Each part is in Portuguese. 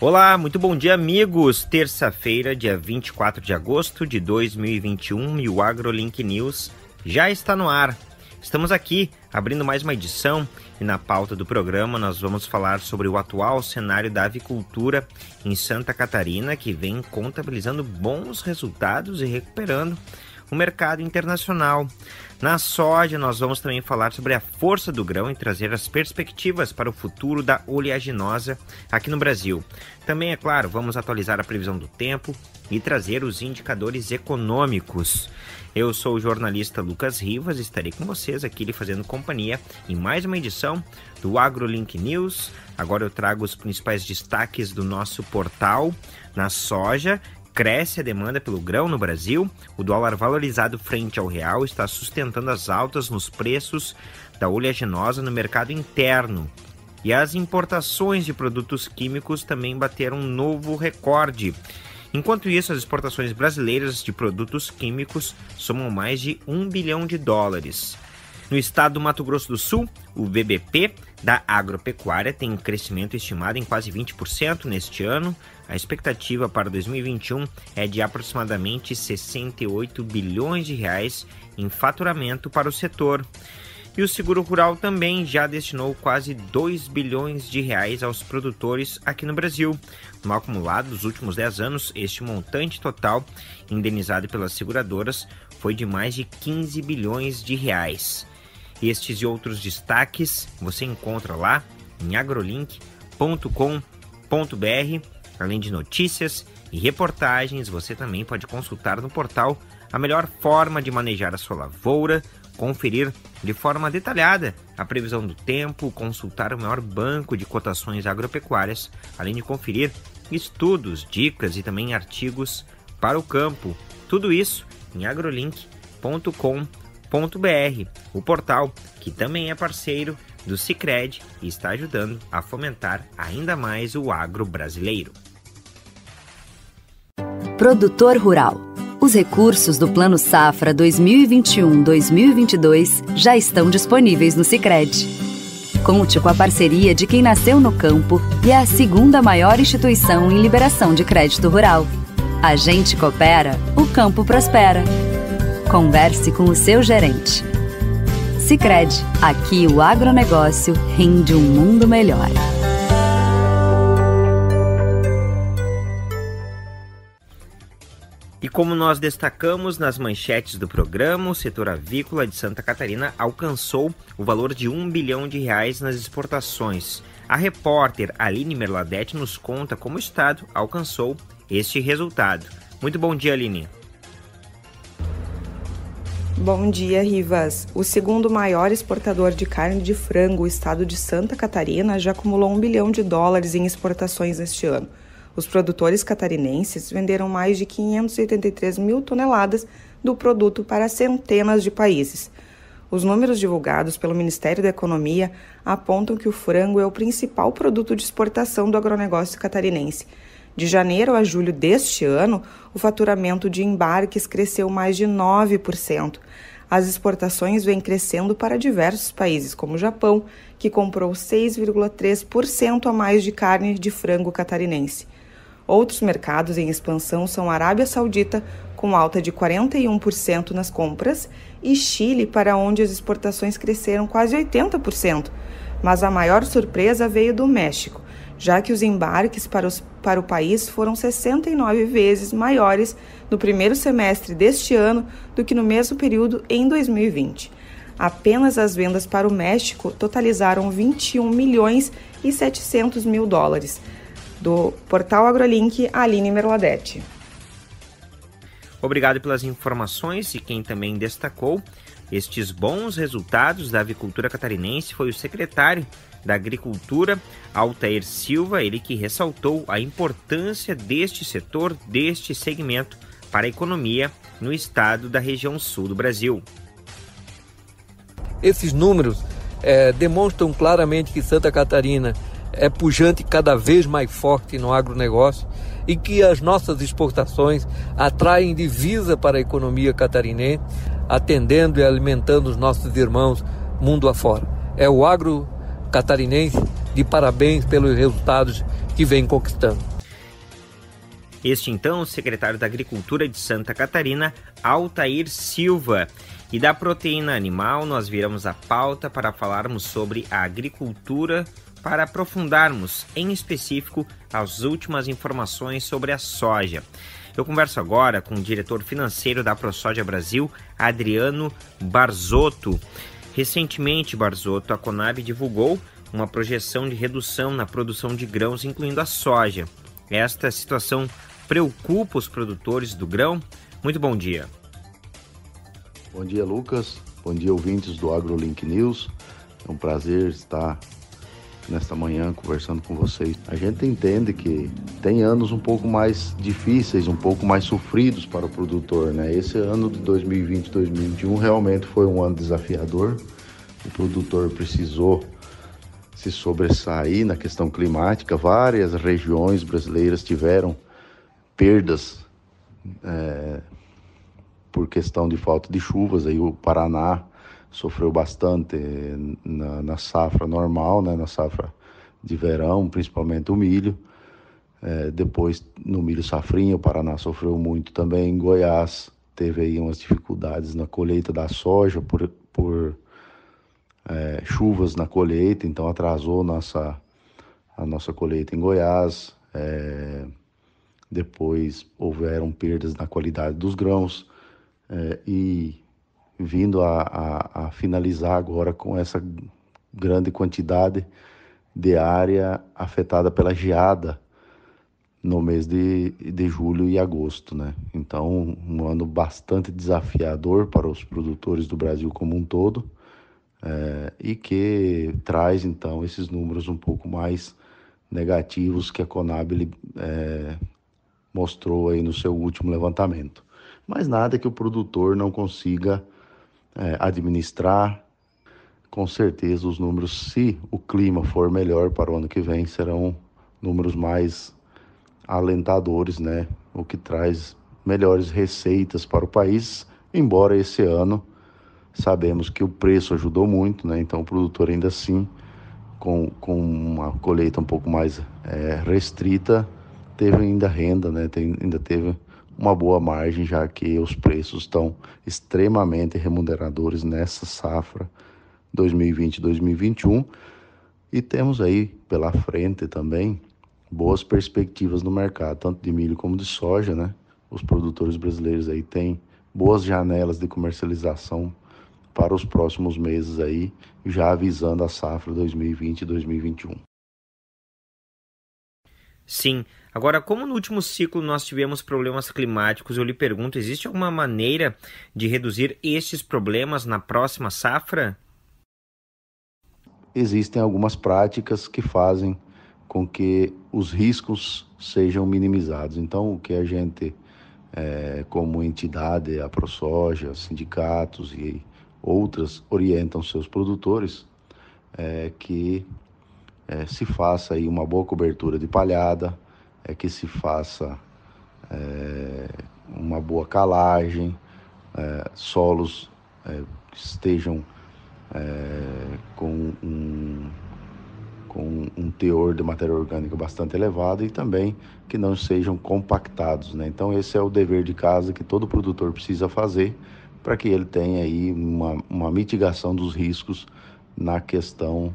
Olá, muito bom dia, amigos. Terça-feira, dia 24 de agosto de 2021, e o AgroLink News já está no ar. Estamos aqui abrindo mais uma edição e na pauta do programa nós vamos falar sobre o atual cenário da avicultura em Santa Catarina, que vem contabilizando bons resultados e recuperando o mercado internacional. Na soja, nós vamos também falar sobre a força do grão e trazer as perspectivas para o futuro da oleaginosa aqui no Brasil. Também, é claro, vamos atualizar a previsão do tempo e trazer os indicadores econômicos. Eu sou o jornalista Lucas Rivas e estarei com vocês aqui lhe fazendo companhia em mais uma edição do AgroLink News. Agora eu trago os principais destaques do nosso portal na soja Cresce a demanda pelo grão no Brasil, o dólar valorizado frente ao real está sustentando as altas nos preços da oleaginosa no mercado interno. E as importações de produtos químicos também bateram um novo recorde. Enquanto isso, as exportações brasileiras de produtos químicos somam mais de 1 bilhão de dólares. No estado do Mato Grosso do Sul, o BBP da agropecuária tem um crescimento estimado em quase 20% neste ano. A expectativa para 2021 é de aproximadamente 68 bilhões de reais em faturamento para o setor. E o seguro rural também já destinou quase 2 bilhões de reais aos produtores aqui no Brasil. No acumulado dos últimos 10 anos, este montante total indenizado pelas seguradoras foi de mais de 15 bilhões de reais. Estes e outros destaques você encontra lá em agrolink.com.br. Além de notícias e reportagens, você também pode consultar no portal a melhor forma de manejar a sua lavoura, conferir de forma detalhada a previsão do tempo, consultar o maior banco de cotações agropecuárias, além de conferir estudos, dicas e também artigos para o campo. Tudo isso em agrolink.com.br o portal que também é parceiro do Cicred e está ajudando a fomentar ainda mais o agro brasileiro. Produtor Rural. Os recursos do Plano Safra 2021-2022 já estão disponíveis no Cicred. Conte com a parceria de quem nasceu no campo e é a segunda maior instituição em liberação de crédito rural. A gente coopera, o campo prospera. Converse com o seu gerente. Sicredi, aqui o agronegócio rende um mundo melhor. Como nós destacamos nas manchetes do programa, o setor avícola de Santa Catarina alcançou o valor de um bilhão de reais nas exportações. A repórter Aline Merladete nos conta como o Estado alcançou este resultado. Muito bom dia, Aline. Bom dia, Rivas. O segundo maior exportador de carne de frango, o estado de Santa Catarina, já acumulou um bilhão de dólares em exportações este ano. Os produtores catarinenses venderam mais de 583 mil toneladas do produto para centenas de países. Os números divulgados pelo Ministério da Economia apontam que o frango é o principal produto de exportação do agronegócio catarinense de janeiro a julho deste ano, o faturamento de embarques cresceu mais de 9%. As exportações vêm crescendo para diversos países, como o Japão, que comprou 6,3% a mais de carne de frango catarinense. Outros mercados em expansão são a Arábia Saudita, com alta de 41% nas compras, e Chile, para onde as exportações cresceram quase 80%. Mas a maior surpresa veio do México, já que os embarques para, os, para o país foram 69 vezes maiores no primeiro semestre deste ano do que no mesmo período em 2020. Apenas as vendas para o México totalizaram 21 milhões e 700 mil dólares. Do portal AgroLink, Aline Merladete. Obrigado pelas informações e quem também destacou estes bons resultados da avicultura catarinense foi o secretário da Agricultura, Altair Silva, ele que ressaltou a importância deste setor, deste segmento para a economia no estado da região sul do Brasil. Esses números é, demonstram claramente que Santa Catarina é pujante cada vez mais forte no agronegócio e que as nossas exportações atraem divisa para a economia catarinense, atendendo e alimentando os nossos irmãos mundo afora. É o agro catarinense de parabéns pelos resultados que vem conquistando. Este então, o secretário da Agricultura de Santa Catarina, Altair Silva. E da proteína animal, nós viramos a pauta para falarmos sobre a agricultura, para aprofundarmos, em específico, as últimas informações sobre a soja. Eu converso agora com o diretor financeiro da ProSoja Brasil, Adriano Barzotto. Recentemente, Barzotto, a Conab divulgou uma projeção de redução na produção de grãos, incluindo a soja. Esta situação preocupa os produtores do grão? Muito bom dia. Bom dia, Lucas. Bom dia, ouvintes do AgroLink News. É um prazer estar nesta manhã conversando com vocês. A gente entende que tem anos um pouco mais difíceis, um pouco mais sofridos para o produtor, né? Esse ano de 2020, 2021 realmente foi um ano desafiador. O produtor precisou se sobressair na questão climática. Várias regiões brasileiras tiveram perdas é, por questão de falta de chuvas. Aí o Paraná sofreu bastante na, na safra normal, né, na safra de verão, principalmente o milho. É, depois no milho safrinha, o Paraná sofreu muito também. Em Goiás teve aí umas dificuldades na colheita da soja por, por é, chuvas na colheita, então atrasou nossa, a nossa colheita em Goiás. É, depois houveram perdas na qualidade dos grãos é, e vindo a, a, a, finalizar agora com essa grande quantidade de área afetada pela geada no mês de, de julho e agosto, né? Então, um ano bastante desafiador para os produtores do Brasil como um todo é, e que traz, então, esses números um pouco mais negativos que a Conab é, mostrou aí no seu último levantamento. Mas nada que o produtor não consiga é, administrar. Com certeza, os números, se o clima for melhor para o ano que vem, serão números mais alentadores, né? O que traz melhores receitas para o país, embora esse ano sabemos que o preço ajudou muito, né? Então o produtor ainda assim, com, com uma colheita um pouco mais é, restrita, teve ainda renda, né? Tem, ainda teve uma boa margem, já que os preços estão extremamente remuneradores nessa safra 2020-2021. E temos aí pela frente também boas perspectivas no mercado, tanto de milho como de soja, né? Os produtores brasileiros aí têm boas janelas de comercialização para os próximos meses aí, já avisando a safra 2020-2021. Sim. Agora, como no último ciclo nós tivemos problemas climáticos, eu lhe pergunto: existe alguma maneira de reduzir estes problemas na próxima safra? Existem algumas práticas que fazem com que os riscos sejam minimizados. Então, o que a gente, é, como entidade, a ProSoja, sindicatos e outras, orientam seus produtores é que é, se faça aí uma boa cobertura de palhada, é que se faça é, uma boa calagem, é, solos é, estejam é, com um, com um teor de matéria orgânica bastante elevado e também que não sejam compactados. Né? Então esse é o dever de casa que todo produtor precisa fazer para que ele tenha aí uma, uma mitigação dos riscos na questão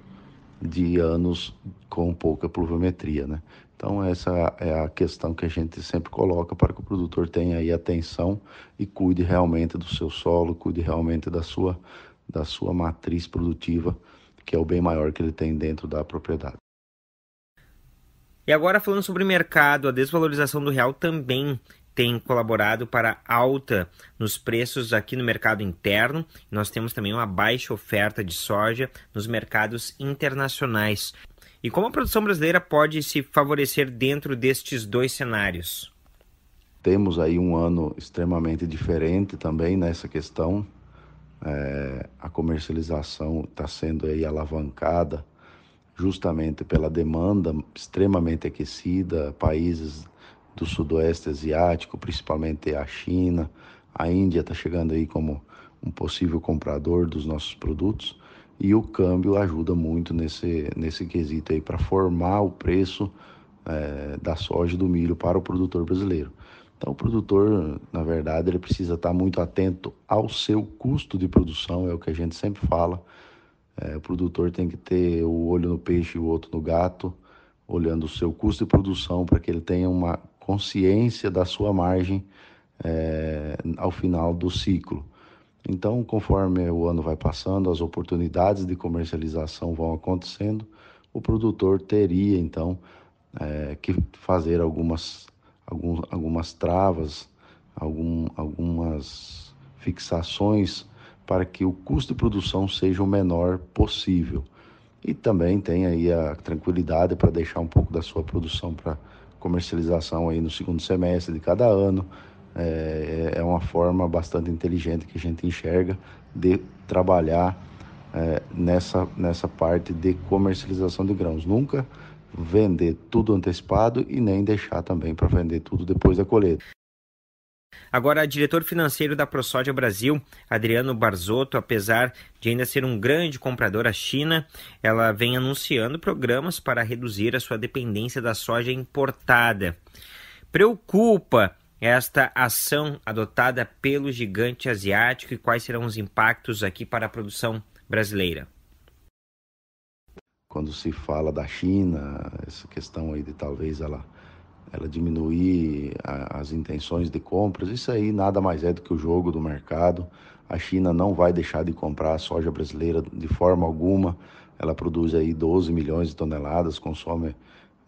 de anos com pouca pluviometria, né? Então essa é a questão que a gente sempre coloca para que o produtor tenha aí atenção e cuide realmente do seu solo, cuide realmente da sua da sua matriz produtiva, que é o bem maior que ele tem dentro da propriedade. E agora falando sobre mercado, a desvalorização do real também tem colaborado para alta nos preços aqui no mercado interno. Nós temos também uma baixa oferta de soja nos mercados internacionais. E como a produção brasileira pode se favorecer dentro destes dois cenários? Temos aí um ano extremamente diferente também nessa questão. É, a comercialização está sendo aí alavancada justamente pela demanda extremamente aquecida, países do sudoeste asiático, principalmente a China, a Índia está chegando aí como um possível comprador dos nossos produtos e o câmbio ajuda muito nesse, nesse quesito aí para formar o preço é, da soja e do milho para o produtor brasileiro. Então, o produtor, na verdade, ele precisa estar muito atento ao seu custo de produção, é o que a gente sempre fala. É, o produtor tem que ter o olho no peixe e o outro no gato, olhando o seu custo de produção para que ele tenha uma consciência da sua margem é, ao final do ciclo. Então, conforme o ano vai passando, as oportunidades de comercialização vão acontecendo, o produtor teria então é, que fazer algumas, algum, algumas travas, algum, algumas fixações para que o custo de produção seja o menor possível. E também tem aí a tranquilidade para deixar um pouco da sua produção para comercialização aí no segundo semestre de cada ano. É, é uma forma bastante inteligente que a gente enxerga de trabalhar é, nessa, nessa parte de comercialização de grãos. Nunca vender tudo antecipado e nem deixar também para vender tudo depois da colheita. Agora, diretor financeiro da ProSoja Brasil, Adriano Barzotto, apesar de ainda ser um grande comprador à China, ela vem anunciando programas para reduzir a sua dependência da soja importada. Preocupa esta ação adotada pelo gigante asiático e quais serão os impactos aqui para a produção brasileira? quando se fala da China, essa questão aí de talvez ela, ela diminuir a, as intenções de compras, isso aí nada mais é do que o jogo do mercado. A China não vai deixar de comprar a soja brasileira de forma alguma. Ela produz aí 12 milhões de toneladas, consome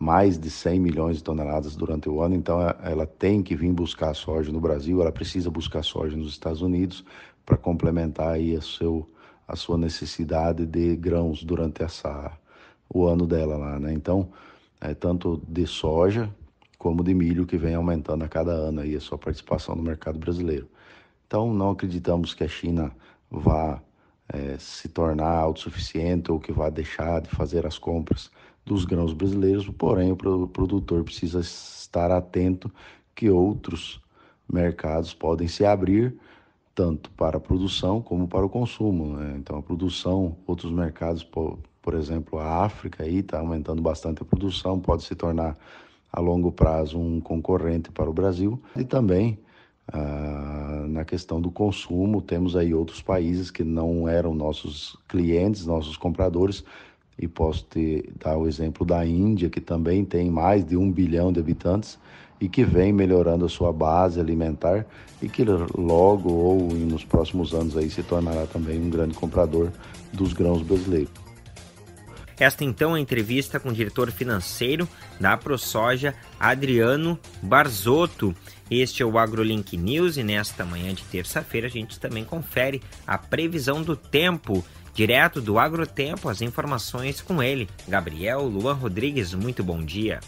mais de 100 milhões de toneladas durante o ano, então ela tem que vir buscar soja no Brasil, ela precisa buscar soja nos Estados Unidos para complementar aí a, seu, a sua necessidade de grãos durante essa o ano dela lá, né? Então, é tanto de soja como de milho que vem aumentando a cada ano aí a sua participação no mercado brasileiro. Então, não acreditamos que a China vá é, se tornar autossuficiente ou que vá deixar de fazer as compras dos grãos brasileiros, porém o produtor precisa estar atento que outros mercados podem se abrir tanto para a produção como para o consumo. Né? Então, a produção, outros mercados por exemplo, a África aí está aumentando bastante a produção, pode se tornar a longo prazo um concorrente para o Brasil. E também ah, na questão do consumo, temos aí outros países que não eram nossos clientes, nossos compradores, e posso te dar o exemplo da Índia, que também tem mais de um bilhão de habitantes e que vem melhorando a sua base alimentar e que logo ou nos próximos anos aí se tornará também um grande comprador dos grãos brasileiros. Esta então é a entrevista com o diretor financeiro da ProSoja, Adriano Barzotto. Este é o AgroLink News e nesta manhã de terça-feira a gente também confere a previsão do tempo. Direto do Agrotempo, as informações com ele, Gabriel Luan Rodrigues. Muito bom dia.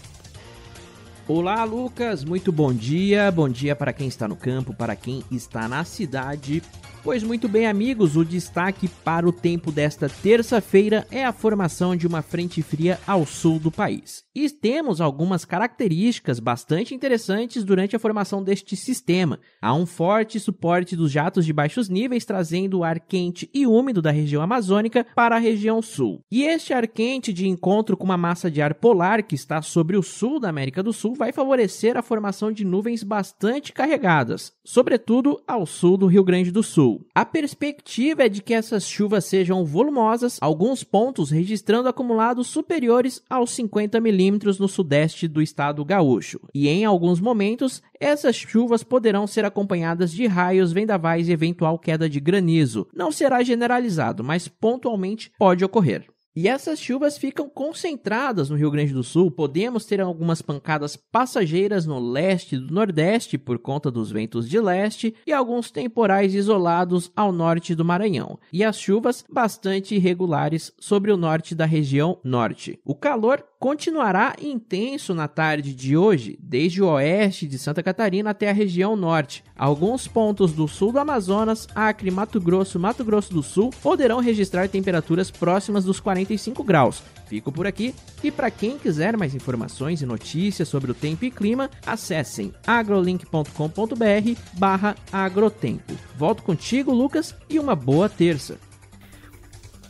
Olá, Lucas. Muito bom dia. Bom dia para quem está no campo, para quem está na cidade. Pois muito bem, amigos, o destaque para o tempo desta terça-feira é a formação de uma frente fria ao sul do país. E temos algumas características bastante interessantes durante a formação deste sistema. Há um forte suporte dos jatos de baixos níveis trazendo o ar quente e úmido da região amazônica para a região sul. E este ar quente de encontro com uma massa de ar polar que está sobre o sul da América do Sul vai favorecer a formação de nuvens bastante carregadas, sobretudo ao sul do Rio Grande do Sul. A perspectiva é de que essas chuvas sejam volumosas, alguns pontos registrando acumulados superiores aos 50 milímetros no sudeste do estado gaúcho. E em alguns momentos, essas chuvas poderão ser acompanhadas de raios, vendavais e eventual queda de granizo. Não será generalizado, mas pontualmente pode ocorrer. E essas chuvas ficam concentradas no Rio Grande do Sul. Podemos ter algumas pancadas passageiras no leste do nordeste por conta dos ventos de leste e alguns temporais isolados ao norte do Maranhão. E as chuvas bastante irregulares sobre o norte da região norte. O calor continuará intenso na tarde de hoje, desde o oeste de Santa Catarina até a região norte. Alguns pontos do sul do Amazonas, Acre, Mato Grosso, Mato Grosso do Sul poderão registrar temperaturas próximas dos 45 graus. Fico por aqui e para quem quiser mais informações e notícias sobre o tempo e clima, acessem agrolink.com.br/agrotempo. Volto contigo, Lucas, e uma boa terça.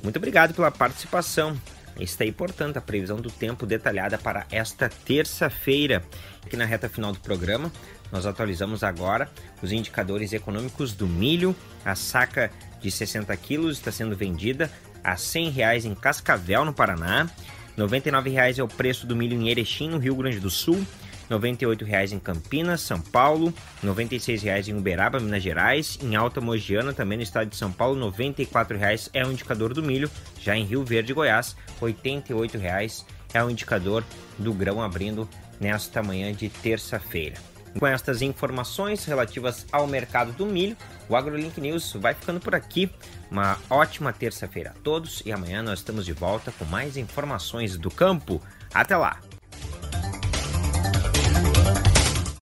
Muito obrigado pela participação. Está aí, portanto, a previsão do tempo detalhada para esta terça-feira. Aqui na reta final do programa, nós atualizamos agora os indicadores econômicos do milho. A saca de 60 quilos está sendo vendida a 100 reais em Cascavel, no Paraná. R$ 99,00 é o preço do milho em Erechim, no Rio Grande do Sul. R$ 98,00 em Campinas, São Paulo, R$ 96,00 em Uberaba, Minas Gerais, em Alta Mogiana, também no estado de São Paulo, R$ 94,00 é o indicador do milho, já em Rio Verde, Goiás, R$ 88,00 é o indicador do grão abrindo nesta manhã de terça-feira. Com estas informações relativas ao mercado do milho, o AgroLink News vai ficando por aqui. Uma ótima terça-feira a todos e amanhã nós estamos de volta com mais informações do campo. Até lá!